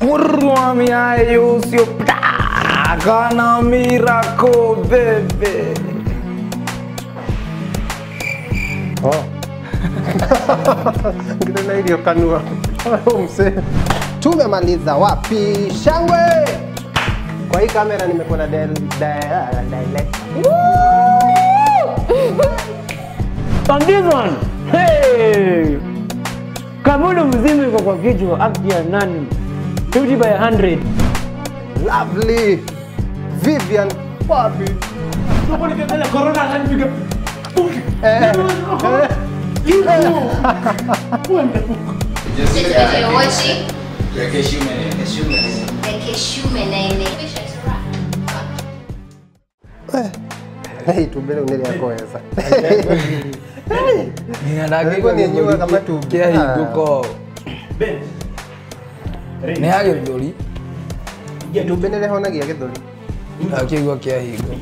Murwami ayo sio kana miracle bebe. Oh. Ngine kanua. Mse. Tumemaliza wapi? Shangwe! Kwa hii kamera nimekuwa na On this one, hey! Kamudu mzima iko kwa kichwa up ya nani? 50 by 100. Lovely. Vivian papi. Nobody can tell a corona hand Ya kesho mene. The Keshu Menene. Hey, tumbele unele yakoeza. Kama tu. kia higuko. Ni hage nä rä honagia githuri. Akigwa kia higuko.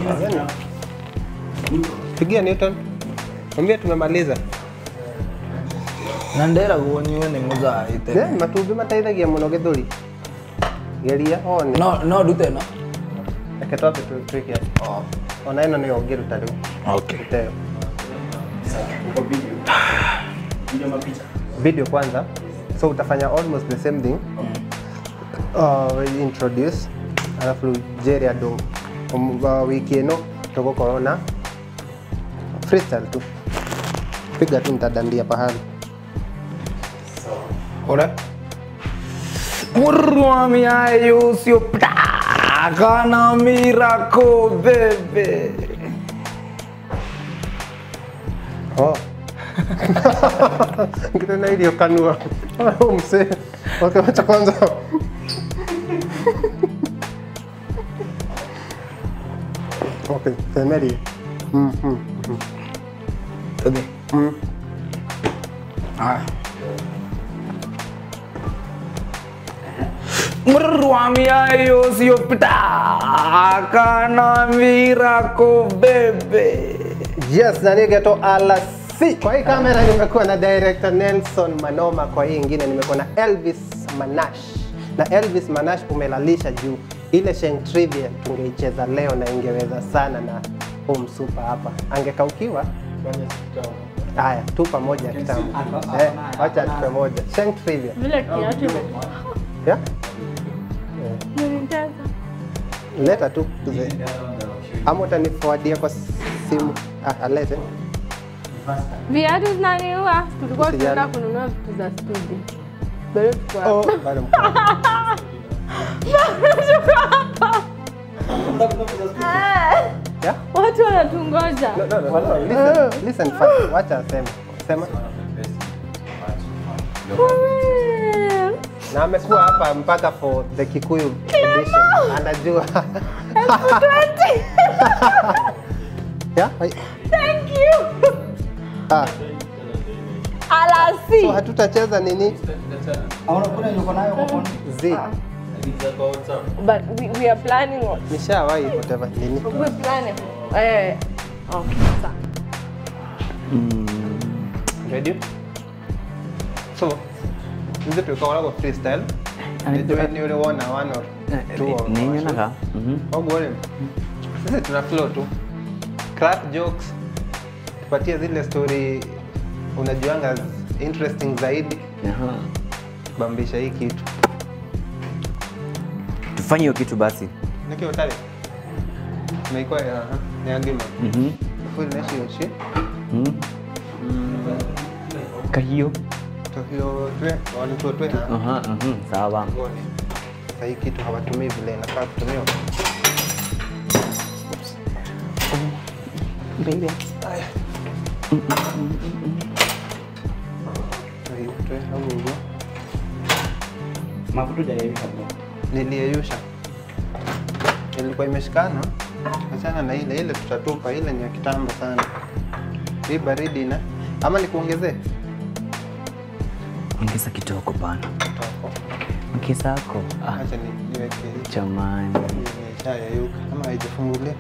Pigia Newton. Mwambie tumemaliza. Na nderagwo nyue nä må thaä Ne, matumbä mateithagia muno githuri. Geria one. No no dute no. Reke twambe Oh. ona ĩno nĩyo ũngĩruta rĩu Okay. Rute ĩyo. video kwanza so utafanya almost the same thing uh, introduce alafu jeri ado um, uh, wiki ĩno tũgũkorwo na freestyle tu piga tu nitadandia pahali Ore. Murwami ayo sio kana mirako bebe. oh. ngitena ilio kanua Oh, msee okay, kwanza okay, semeri mm, mm, mm. Tadi. Mm. Ah. Murwami ayo sio kana bebe. Yes, na nigeto alasi. Kwa hii kamera nimekuwa na director Nelson Manoma, kwa hii ingine nimekuwa na Elvis Manash. Na Elvis Manash umelalisha juu ile Sheng Trivia tungeicheza leo na ingeweza sana na huu msupa hapa. Angekaukiwa haya tu pamoja kitambo. Eh, wacha tu moja. Sheng Trivia. Vile kiatu Yeah? Leta tu tuze. Ama utaniforwardia kwa simu. Ah, alete. Viatu zinaniua. Tulikuwa tunataka kununua vitu za studio. Bado tuko. Oh, bado mko. Yeah? Watu wanatungoja. No, no, no, no. Listen, listen first. Wacha aseme. Sema. Na amekuwa hapa mpaka for the Kikuyu edition. Anajua. yeah? Thank you. Ah, Alasi. so hatutacheza nini? Z. But we, we are planning on. Nishawahi whatever nini. We planning. Eh. Okay. Sawa. Ready? So, nzi tukakoragwo freestyle. Nijue ni one or one or two or. Mhm. Ogole. Sisi tuna flow tu. Crack jokes. Tupatie zile story unajuanga interesting zaidi. Aha. Bambisha hii kitu. Tufanye hiyo kitu basi. Angima. Mhm. Mhm. Kahiyo. Aha, mhm. Sawa. Ngone. Sasa hii kitu hawatumii vile inafaa kutumiwa. Baby. Mafuta hujayeyusha bro. Niliyeyusha ilikuwa imeshikana achana na ile ile tutatupa ile ni ya kitambo sana. Hii baridi na ama nikuongezee? Ongeza kitoko bana. Kitoko. Ongeza yako. Ah, acha niweke jamani. ishayeyuka ama haijafungulia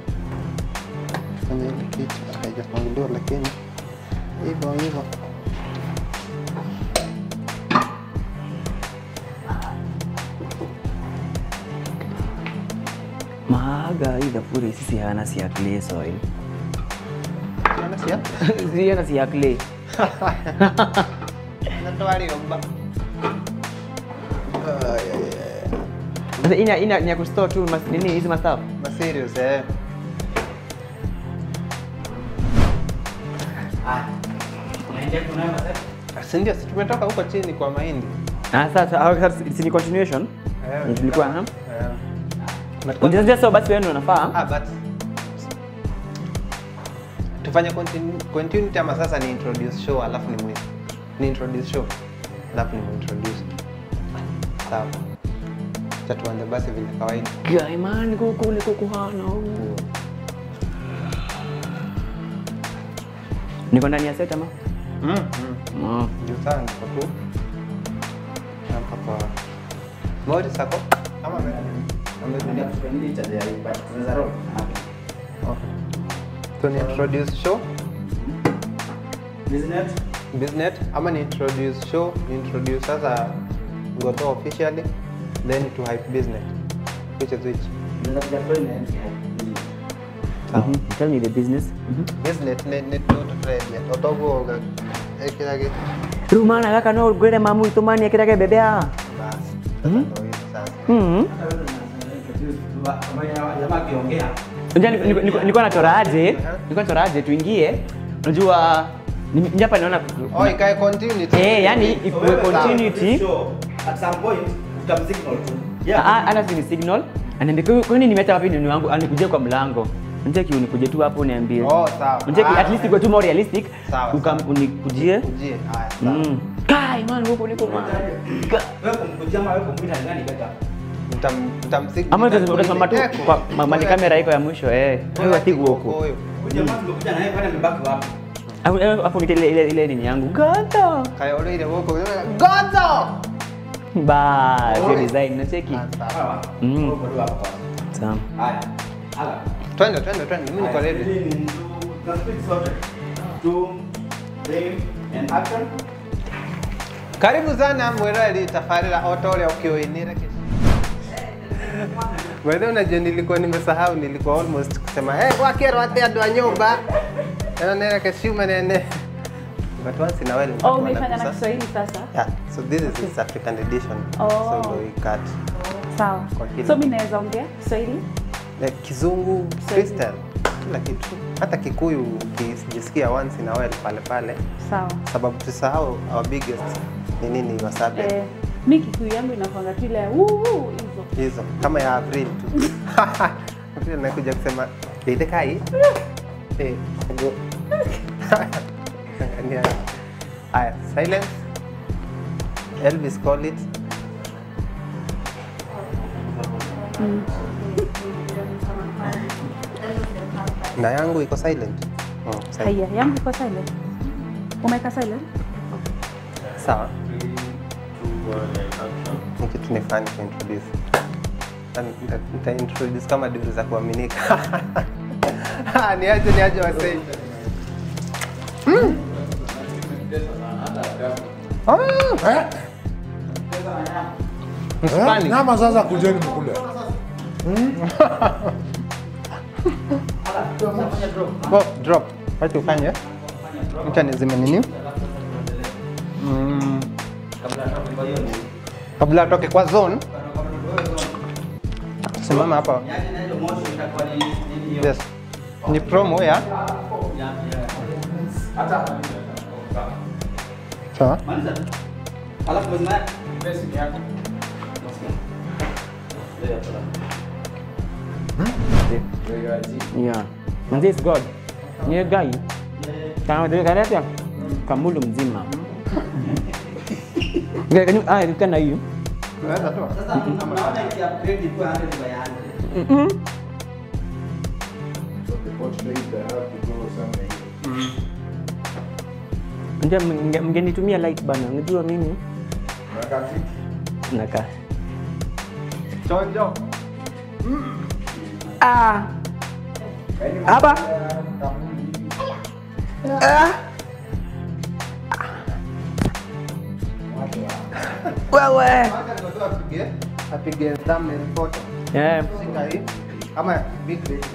fanya ile kitu haijafunguliwa lakini hivyo hivyo hii dafuri sisi hana si clay soil. Hana si ya? Si hana si clay. Natoa yomba. Sasa ina ina ni aku kustore tu mas, nini hizi mastaff. Ma serious eh. Si ndio si tumetoka huko chini kwa mahindi. Ah sasa ah, sasa ni continuation. Eh, Tulikuwa ha. Ndio sio basi wewe ndio unafaa. Ah, but tufanye continu- continuity ama sasa ni introduce show alafu ni mwe. ni introduce show alafu ni introduce sawa cha tuanze basi vile kawaida Gai man kuku ni kuku hana. Niko ndani ya set ama? mm. mm. Mm. juu sana niko tu hapa kwa mori sako ama okay so ni introduce show. Business. Ama ni introduce show ni introduce sasa Godot officially then to hype business. Which is which? Sawa. Mhm. Tell me the business. Mhm. business ne ne to trade otogo ga ekira kitu Rumana kaka no gwere mamu itumani akirage bebea. basi sasa ndio sasa Mhm. Unajua nilikuwa nachora aje? Nilikuwa nachora aje tuingie. Unajua hapa naona oh ikae continuity eh yani ikuwe continuity. At some point, utamsignal tu. Yeah. ah, ana si ni signal. Anaambia "Kwa- nini nimeacha wapi nini wangu? Anikuje kwa mlango. Unataka unikuje tu hapo uniambie. oh sawa Ah, at least kwa tu more realistic. Sawa, Ukam unikujie. ujie haya sawa Mm. Kai man huko niko man. Wewe kumkujia ama wewe kumwita ni gani better? Mtam- mtamsig- Ama mtamsig- tu mali kamera iko ya mwisho eh. Wewe atigu huko. Wapi? Hapo nite ile ile ile nini yangu. Gata. Kaya ule ile huko. Gozo! Ba, hiyo design nacheki. Ah, sawa. Mm. Sawa. Twende twende twende mimi niko ready. Karibu sana Mwerali tafarira otoria ukioinira kesho. way, unajua nilikuwa nimesahau nilikuwa almost kusema hey, kwa kero ate ndo nyumba. Nera kashuma nene. But once in a while Oh, umefanya na Kiswahili sasa. Yeah, so this is its African edition. Oh. So ndo hii cut. Sawa. So mimi naweza ongea Kiswahili? Eh, Kizungu, freestyle, kila kitu. Hata Kikuyu ukijisikia once in a while pale pale. Sawa. Sababu tusahau our biggest ni nini wasabi. Eh, mi Kikuyu yangu inakwanga tu ile hizo. hizo kama ya avril tu. April nakuja kusema ile kai. Eh, go. Angalia. Aya, silence. Elvis call it. Na yangu iko silent. Oh, silent. Haya, yangu iko silent. Umeweka silent? Sawa. Ni kitu ni fani kuintroduce. Nita- Nitaintroduce kama duru za kuaminika. ni aje ni aje wasei. Nama Ah, Eh? Mspani. Nyama sasa kujeni mkule. Oh, drop. Wacha ufanye. Acha nizime nini? Mm. Kabla atoke kwa zone. Simama hapa. Yes. Ni promo ya sawa. Mwezi Yeah. And this God. Ni guy. Kama dia kaleta kamulu mzima. Ah kan hiyo. Unaweza toa. Sasa naona iki-upgrade ikuwe 100 by 100. Mhm. Ndio mnge- mngenitumia light bana. Unajua mimi nakaa. Chonjo. Ah. Apa? Ah. Wewe. Acha ndio apige apige thumbnail photo. Eh, Shika hii. Ama big rate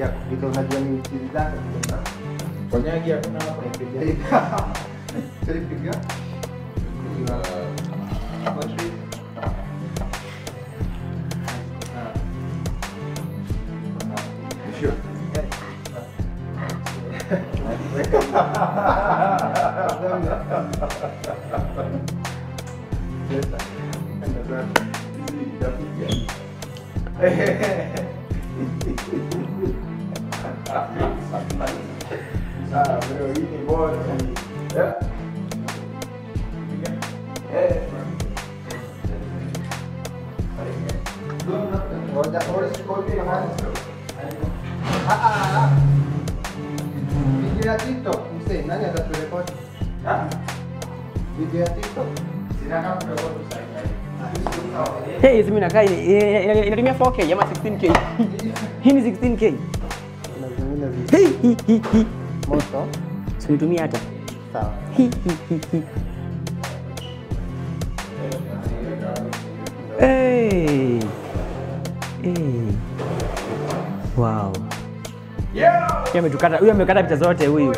ya vile unajua ni chizi zake kuna Konyagi hakuna hapa. piga hivi. Sasa piga. Piga. Hapo tu. Sure. Ah, bro, hii ni bora. Yeah. Eh. Ngoja, ngoja sikopi na maji. Ah, ah, ah. Video ya TikTok, msee, nani ataturekodi? Ah, Video ya TikTok. sina kama kurekodi sasa. Hey, mimi nakaa ina- ina- ina- inatumia 4K ama 16K. Hii ni 16K. Kuna zingine zi Hey, hi, hi, hi. moto. Sinitumia hata. Sawa. Hi, hi, hi, hi. Hey. Hey. Wow. Yeah. Yeye ametukata, huyu amekata picha zote huyu.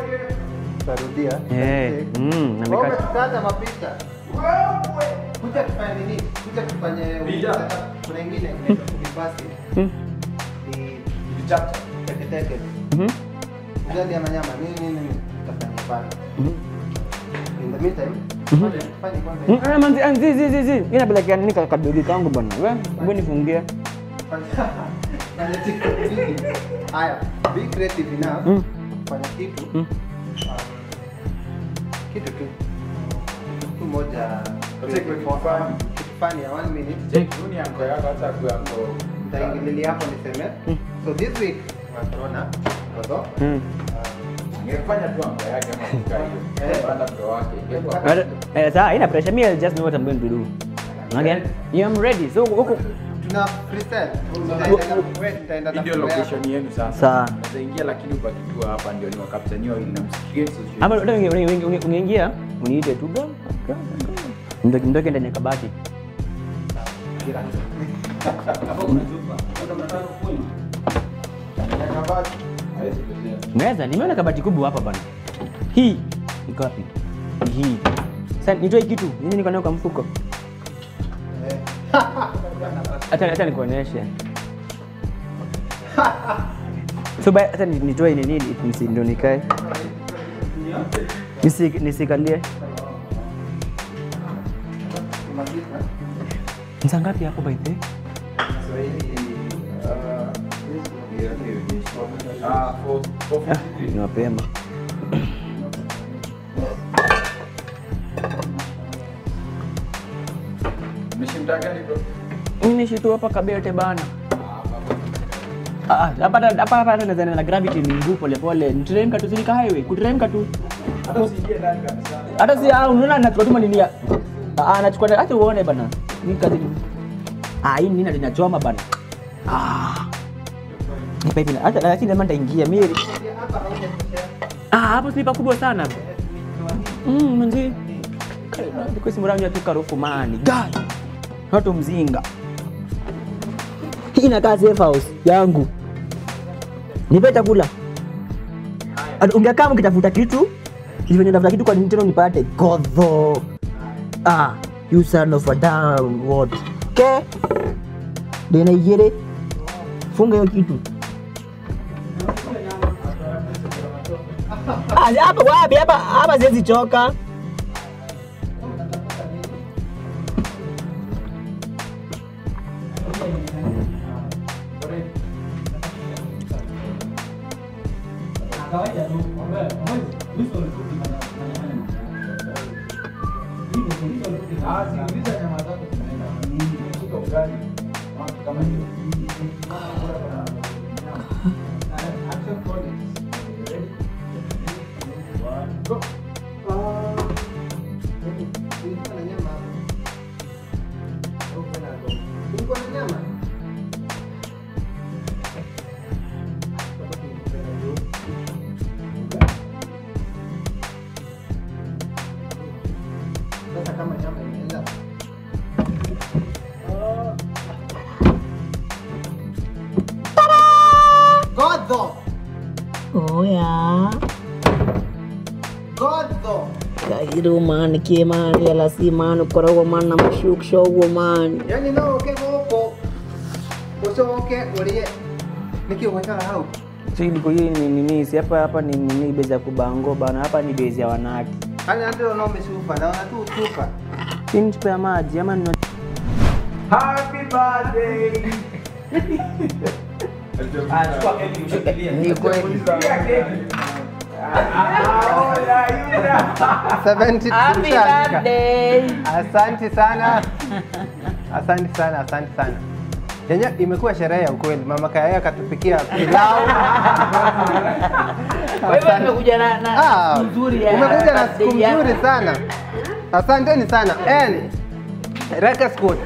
Tarudia. Eh, mm, amekata. amekata. mapicha. Kuja tufanye nini? Kuja tufanye kuna ingine inaitwa kubibasi. Mm. Ni Chapter. teke teke. Mhm. Ugali ama nyama nini nini tutafanya pale. Mhm. In the meantime, Mhm. fanye kwanza. Mm, ah, manzi, ah, nini kadogi kangu bwana. We, we nifungie. Fanya TikTok nini? Haya, be creative enough. Fanya kitu. Ah, Kitu tu. Kitu moja. Take it for fun. Kitu funny ya one minute. Check huni yako yako hata kwa yako. Nitaingililia hapo niseme. So this week tunaona mtoto Mm. Bro saa haina pressure. Me, I'll just know what I'm going to do. Yeah, I'm ready. So, huku tuna freestyle. Tutaenda na location yenu sasa. Sawa. Lakini ubaki tu hapa ndio ni wakapta niyo ili namsikie ama ungeingia uniite tu ga- Mtoke- mtoke ndani kabati. meza. Nimeona kabati kubwa hapa bana. Hii iko wapi? Hii. Sasa nitoe kitu. Nini niko nayo kwa mfuko? Hata hata nikuoneshe. So ni- nitoe nini nisi ndo nikae. Nisi nisikalie. Ni saa ngapi hapo by the way? Ah, Ah, ni mapema. Mshimtaka ni bro. Mimi nishi tu hapa Kabete bana. Ah, hapa hapa hapa hapa naweza na gravity ni nguvu pole pole. Niteremka tu silika highway, kuteremka tu. Hata usiingie ndani kabisa. Hata si ah, unaona anachukua tu manini. Ah, anachukua hata uone bana. Ah, nini linachoma bana. Ah. Pipe na lakini lazima nitaingia mimi. Ah, hapo snipa kubwa sana. Mm, tu karufu mani. Gai. watu mzinga. Hii inakaa safe house yangu. Nipe chakula. Ungekaa mkitafuta kitu hivyo nitafuta kitu kwa nini tena nipate godho. Ah, you son of a damn what. Ke? Dena igere. Funga hiyo kitu. Ah, hapa wapi? Hapa hapa siwezi choka. Nyama zako zinaenda. Shika koro man shuk show man. Yaani no ke goko. Usoke niki Nikiweka hau. chini niko hii ni nini si hapa hapa ni nini bezi ya kubango bana hapa ni bezi ya wanawake. Hana ndio no umesufa na tu chupa. Chini chupa ya maji ama ni Happy birthday. Ni 70 Happy birthday. Asante sana, asante sana, asante sana. Yenye imekuwa sherehe ya ukweli. Mama Kaya akatupikia pilau. Wewe umekuja na na Ah, siku nzuri ya umekuja na siku nzuri sana. Asanteni sana. Reka School.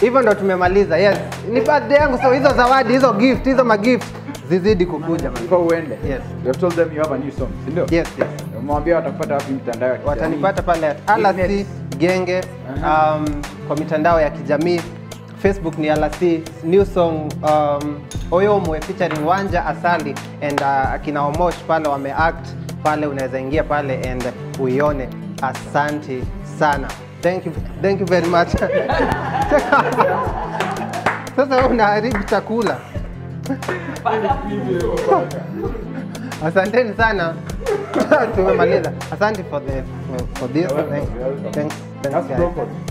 Hivyo ndo tumemaliza. Yes. Ni birthday yangu so hizo zawadi, hizo gift, hizo magift zizidi kukuja. man. Before uende. Yes. You have told them you have a new song, si ndio? Yes, yes. Umewambia watakupata wapi mitandao ya kijamii? watanipata pale at alasi genge um, kwa mitandao ya kijamii facebook ni alasi new song um, oyomwe featuring wanja asali and uh, akina omosh pale wameact pale unaweza ingia pale and uione asante sana thank you, thank you very much sasa unaharibu chakula asanteni sana. Tumemaliza. Asante for the for this. Thanks thanks guys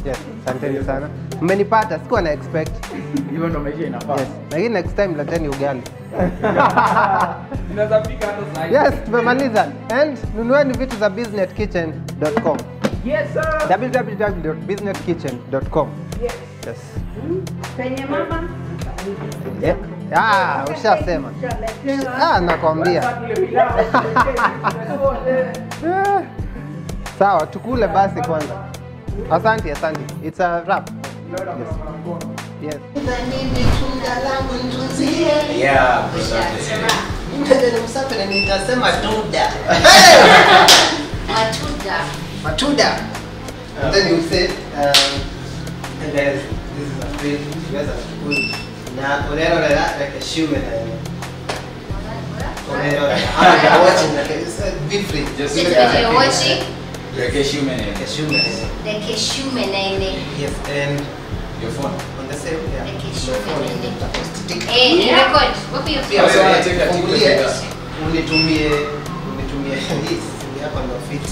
yes asanteni sana. Mmenipata sikuwa na expect. Hivyo ndo maisha inafaa. yes. Lakini next time leteni ugali. Inaweza pika hata sasa. yes tumemaliza. And nunueni vitu za businesskitchen.com Yes, sir. www.businesskitchen.com Yes. yes. Penye mama. yeah. Ah ushasema ah nakwambia sawa tukule basi kwanza asante asante it's a wrap yes. yes. Yeah, Msafi na nitasema tuda. Matuda. Matuda. And then you say, um, and there's, this is a place, you guys are good. Na orero la like a shoe na orero la. Ah, you're watching like it's free. Just when you're watching Like the Keshu Menene. Yes, and Your phone. on the same, yeah. Like phone, Eh, ni record. Wapi your Pia phone? Sasa wewe, wanacheka tu fungulie, kucheka. unitumie unitumie hii simu yako ndio fit.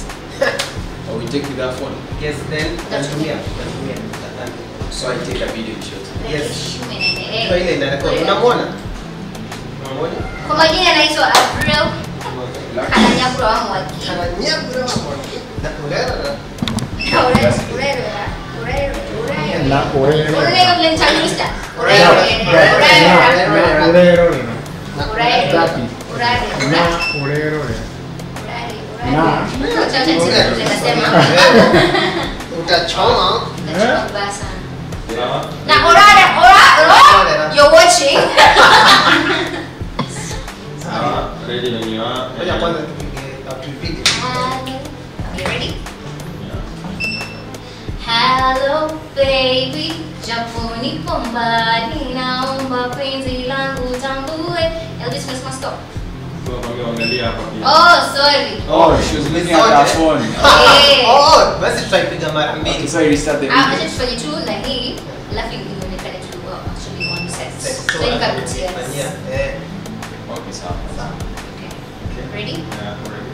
Or we take with our phone. Yes, then That's natumia natumia. Asante. So I take a video shot. Like Yes. Keshu Menene. Kwa ile ina record. Unamwona? Unamwona? Kwa majina anaitwa Avril Kananyabura wa Mwaki. Ananyagura wa na kulera na Urero, urero, urero, urero. Na urero. Urero vile nitamista. Urero, urero, urero. Urero ni Urero, Ngapi? urero. na urero ni Urero, urero. Acha acha niseme nasema. utachoma. Nachoma vibaya sana. Yeah. Na urare, urare, you're watching. Sawa. Uh, ready when you are. Ngoja kwanza tupige tupige. Okay, ready? Hello baby, japo nipo mbali, naomba penzi langu tambue. Elvis umesema stop. Oh, sorry. Oh, she was looking at her phone. Eh. Oh, basi tutaipiga mara Okay, mbili. so I restart the Ah, acha video. tufanye tu na hii, alafu ionekane tu well, actually one set. So, So nikakutia. fanyia, eh, Okay, sawa. sawa. Okay. Ready? Yeah, already.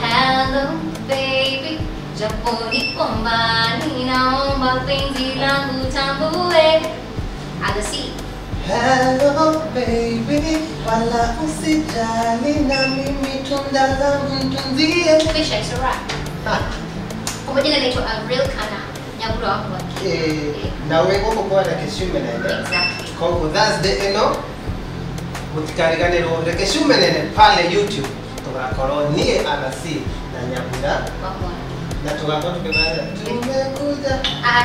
Hello baby, japo nipo mbali, naomba penzi langu tambue. Alasi. Hello baby, wala usijali na mimi tunda langu mtunzie. Fish X rap. Kwa majina naitwa Avril Kana. Nyabura wangu wa kike. Eh, na wewe uko kwa na kishume na ile. Exactly. Kwa hivyo that's the eno. Mutikarigane ro reke shume nene pale YouTube. Tugakorwo nie anasi na nyabura Pamoja. Tukimaliza Ah,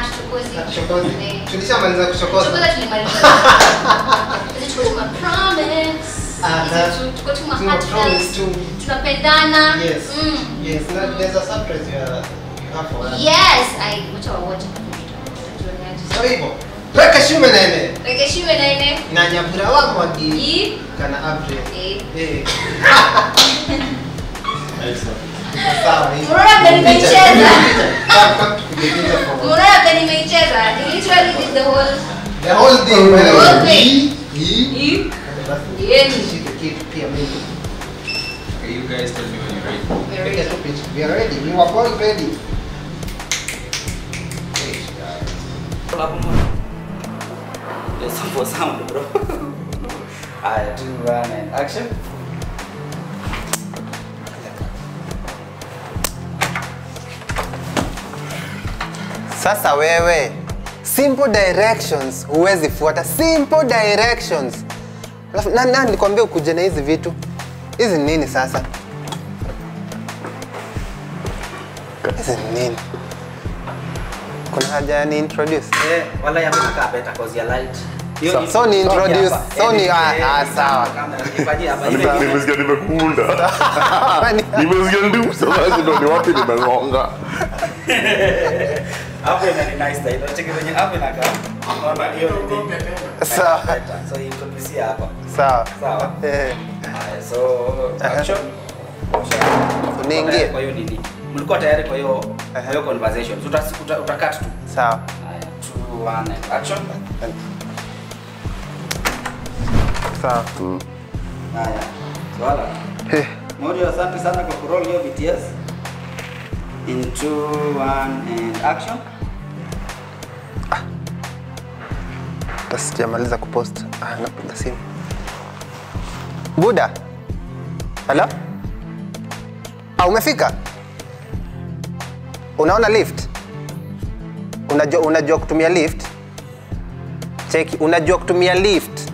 tuchokozi. Tulishamaliza kuchokoza. Tuchokoza tulimaliza. Hizi tuko tuma promise. Aha. Tuko tuma Tuma promise heartfelt. Tunapendana. Yes. Mm. Yes, na there's a surprise you have. Yes, I wacha wawote. So hivyo Reka shume nene. Reke shiwe nene. Na nyabura wa mwagi. I. Kana. Eh. Eh. Sawa. hii. Unaona vile nimeicheza? Come, come tupige picha for- Unaona vile nimeicheza? He literally did the whole The whole thing. by the way. whole thing. Hii, hii. I. Basi, Yeni. shike kitu pia mimi. Okay, you guys tell me when you're ready. Very Piga tu picha. We are ready. We were all ready. Eish, guys. Listen for sound, bro. Alright, two, one, and action. Sasa wewe, simple directions huwezi fuata. Simple directions. Alafu nani nani nilikwambia ukuje na hizi vitu? Hizi ni nini sasa? Hizi nini? Kuna haja ya ni introduce? Eh, wala ya mimi kaa better cause ya light. So- ni- so ni introduce, so ni- ah, eh, ah, sawa. nimesikia nimekunda nimesikia ndio sasa ndo ni wapi nimegonga Hapo ina ni nice style. Unacheki venye hapo inakaa. naona hiyo ni. Sawa. So introduce hapa. Sawa. Sawa. Eh, so action. Niingie. Kwa hiyo nini? Mlikuwa tayari kwa hiyo kwa hiyo conversation. Uta uta- utacut tu. sawa. One, action. Sawa. Haya. Swala. Eh, Morio, asante sana kwa kuroll hiyo BTS. In two, one, and action. Hata sijamaliza kupost. Ah, napiga simu. Buda. Hello? Ah, umefika? Unaona lift? Unajua, unajua kutumia lift? Cheki, unajua kutumia lift?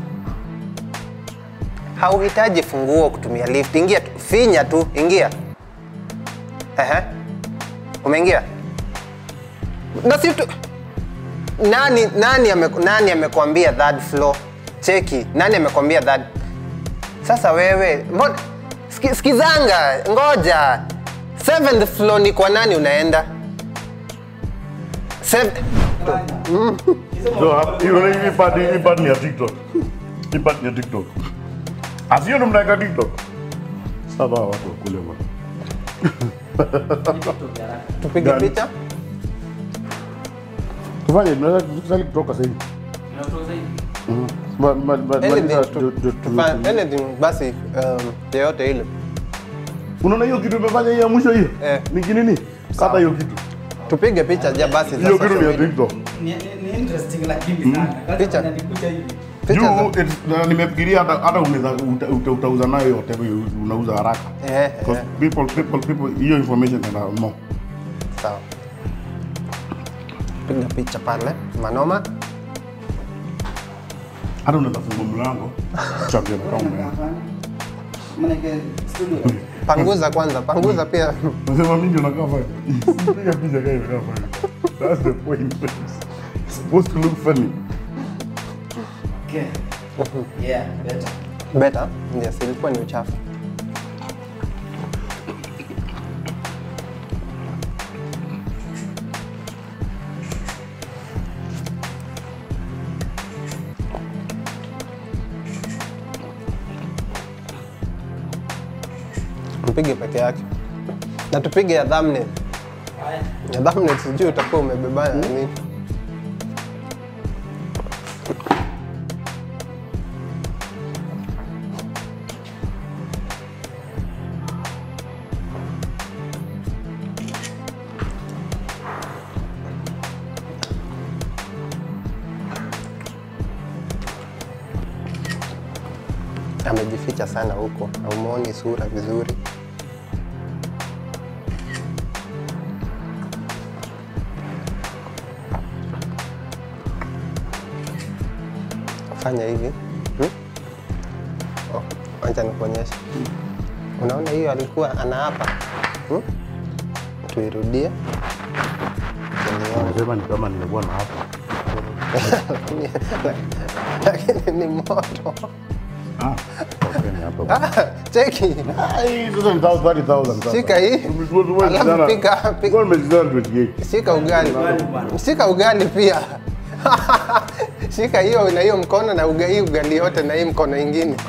Hauhitaji funguo kutumia lift. Ingia tu, finya tu, ingia. Ehe. Umeingia? Na si tu nani nani ame, nani amekwambia third floor? Cheki, nani amekwambia third? Sasa wewe, mbona ski, skizanga, ngoja. Seventh floor ni kwa nani unaenda? Mm. hiyo ni hii part hii part ni ya tiktok hii part ni ya tiktok asio ndo mnaweka tiktok sasa hawa watu wakule bwana tupige picha. Tufanye tunaweza tusali kutoka sasa hivi Mhm. Ma- ma- ma- Anything, basi um, yoyote ile. unaona hiyo kitu imefanya hii ya mwisho hiyo Eh. ni kinini kata hiyo kitu Tupige picha ja basi sasa. hiyo kitu ni ya tiktok Ni, interesting lakini sana. Picha. juu nimefikiria hata hata unaweza uta- uta- utauza nayo yote unauza haraka Eh, because eh, people people people hiyo information ina more sawa. Piga picha pale, manoma. hata unaweza fungua mlango studio. Panguza kwanza, panguza pia. Unasema mimi ndio nakaa pale. Piga picha kama imekaa pale. That's the point. It's supposed to look funny. Okay. Yeah, better. Better. Yes, ilikuwa ni uchafu. Peke yake na tupige ya thumbnail. Ya thumbnail sijui utakuwa umebebana na nini. Amejificha sana huko, haumuoni sura vizuri. Fanya hivi hmm? Oh, acha nikuonyeshe. Unaona hiyo alikuwa anaapa hmm? Tuirudie sema ni kama nimekuwa na hapa. lakini ni moto. Ah. Okay, ni. Ah, Cheki, Ai, sasa ni 30,000 sasa. Shika hii. Tumekuwa tumekuwa Alafu tumejizana- pika- pika- tumekuwa tumejizana 28. shika ugali, Ugali shika ugali pia. Shika hiyo na hiyo mkono na uga hii ugali yote na hii mkono ingine.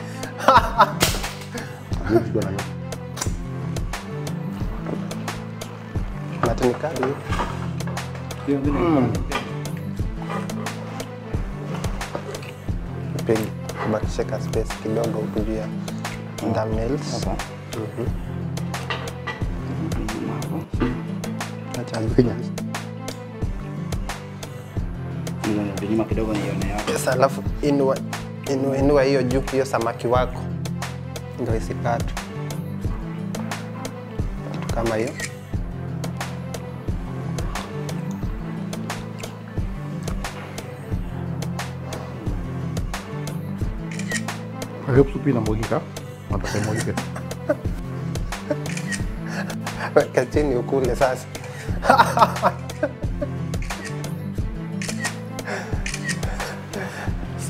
Natinikali. Pigi kubakisha ka space kidogo ya thumbnails. Mhm. Acha ngunya. Nyuma kidogo nione hapo. Yes, alafu inua inua inua hiyo juu hiyo samaki wako ndio isikatwe kama hiyo. Hiyo supu inamwagika. Nataka imwagike. Weka chini ukule sasa.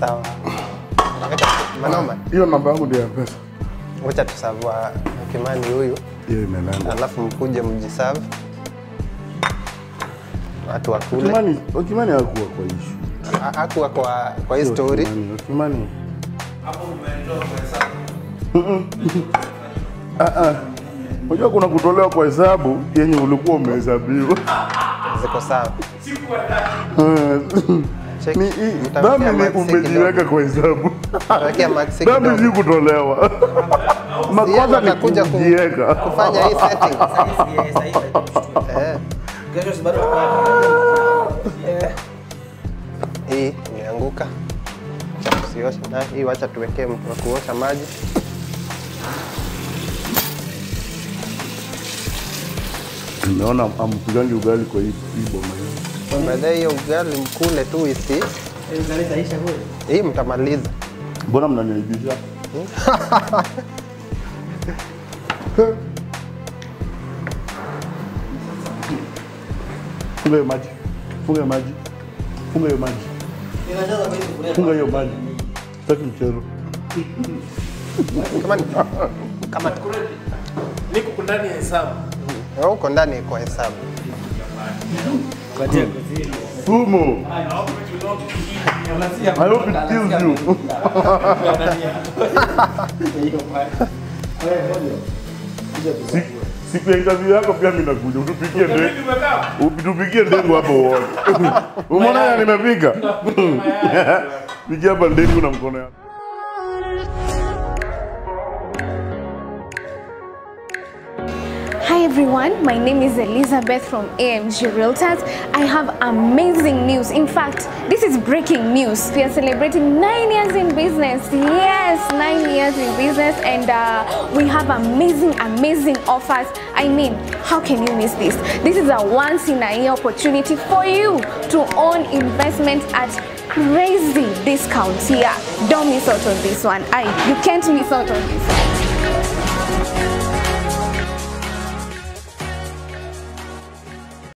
Sawa. Manoma, Hiyo namba yangu ndio ya pesa. tusavua Kimani huyu, Hiyo imelanda. alafu mkuje mjiserve watu wakule. Kimani, Kimani hakuwa kwa issue. Hakuwa kwa kwa hii story. Kimani, Kimani. kwa hesabu. Ah, ah. Unajua kuna kutolewa kwa hesabu yenye ulikuwa umehesabiwa. ziko sawa. Sikuwa Mtamtia dhambi ni umejiweka kwa hesabu. Dhambi si kutolewa. Makosa ni kujiweka. kufanya hii setting. Eh, Kesho si bado hii imeanguka. Tusioshe na hii, wacha tuwekee mtu wa kuosha maji. Nimeona ampigangi ugali kwa hii hii boma hii. Baadaye hiyo ugali mkule tu isi hii mtamaliza. Mbona mnaniaibisha? Funga hiyo maji. Funga hiyo maji. Funga hiyo maji. Funga hiyo maji. taki mchero Kama kama Niko ndani ya hesabu. uko ndani kwa hesabu. Sumu. I hope it kills you. Si- Siku ya interview yako pia mimi nakuja utupikie ndengu. Utupikie ndengu hapo wote. Umeona nimepika? Pikia hapa ndengu na mkono yako. Hi everyone, my name is Elizabeth from AMG Realtors. I have amazing news. In fact, this is breaking news. We are celebrating nine years in business. Yes, nine years in business, and uh, we have amazing, amazing offers. I mean, how can you miss this? This is a once in a year opportunity for you to own investment at crazy discounts here. Don't miss out on this one. I, you can't miss out on this one.